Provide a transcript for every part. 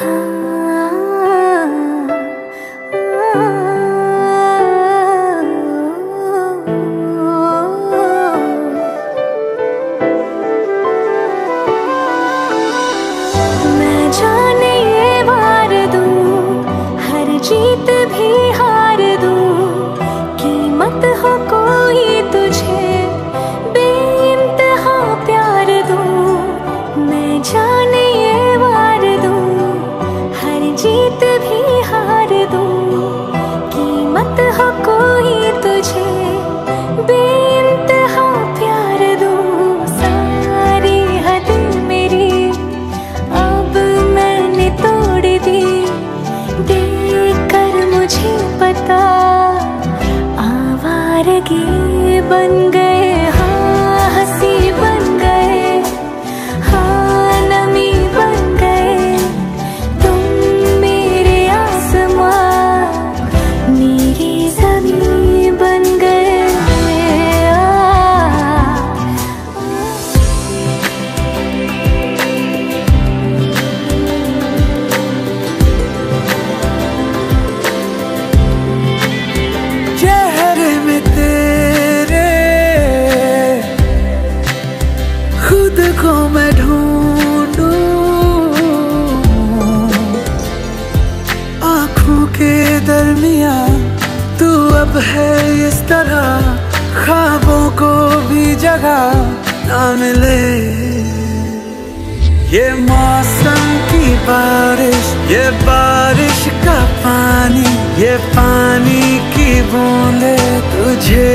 啊 बन गए है इस तरह ख्वाबों को भी जगह ना मिले। ये मौसम की बारिश, ये बारिश का पानी, ये पानी की बूंदे तुझे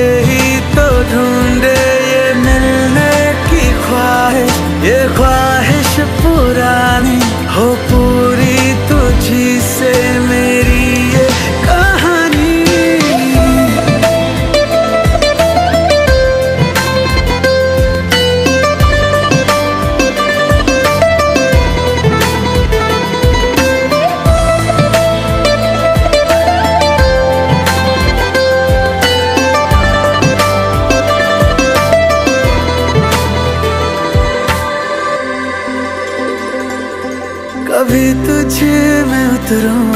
तुझे मैं उतरूं,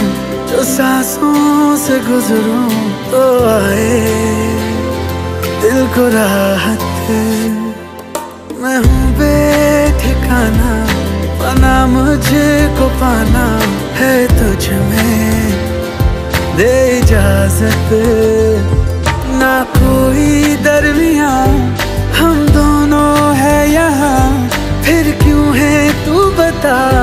जो सांसों से गुजरूं तो आए। दिल को राहत मैं हूँ बेठिकाना, बना मुझे को पाना, है तुझ में। दे इजाज़त। ना कोई दरमिया, हम दोनों है यहाँ, फिर क्यों है तू बता?